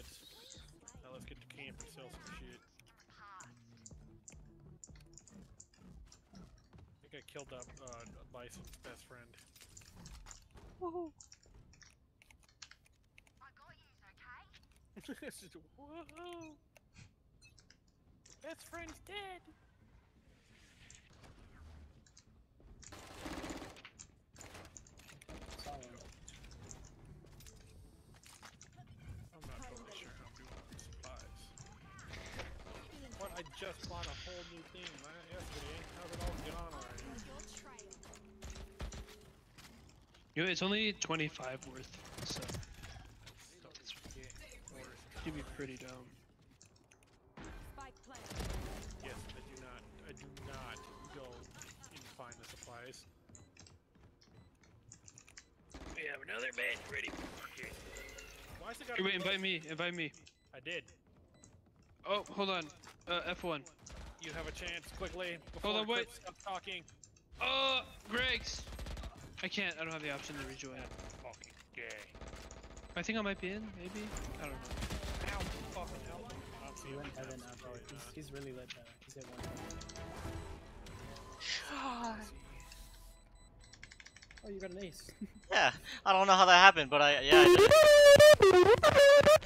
goods. Now let's get to camp and sell some shit. I think I killed that uh, Bison's best friend. Woohoo. It's just, whoa! Best friend's dead! Just bought a whole new thing la- yesterday. How'd it all get on already? You know, it's only 25 worth, so Don't you'd be pretty dumb. Yes, I do not. I do not go and find the supplies. We have another bed ready. Okay. Why is it got? Here, wait, invite me, invite me. I did. Oh, hold on. Uh, F1. You have a chance quickly. Hold on, wait. Stop talking. Oh, Greg's! I can't, I don't have the option to rejoin. Fucking gay. I think I might be in, maybe? I don't know. Ow! Fucking hell. I don't see He went heaven That's up. He's, he's really lit though. He's at one. Oh, you got an ace. Yeah, I don't know how that happened, but I yeah. I did.